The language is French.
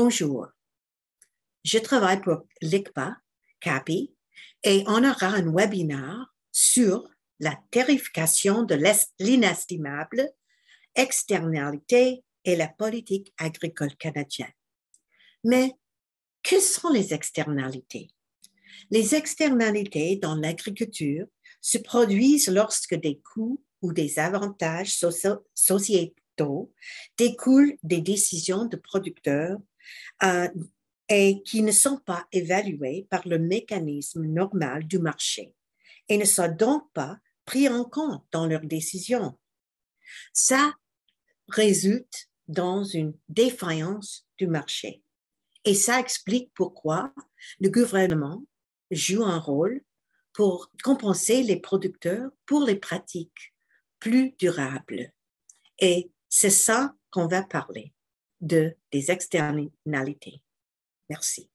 Bonjour. Je travaille pour l'ICPA, CAPI, et on aura un webinaire sur la tarification de l'inestimable, externalité et la politique agricole canadienne. Mais quelles sont les externalités? Les externalités dans l'agriculture se produisent lorsque des coûts ou des avantages découlent des décisions de producteurs euh, et qui ne sont pas évalués par le mécanisme normal du marché et ne sont donc pas pris en compte dans leurs décisions. Ça résulte dans une défaillance du marché. Et ça explique pourquoi le gouvernement joue un rôle pour compenser les producteurs pour les pratiques plus durables. Et c'est ça qu'on va parler de des externalités. Merci.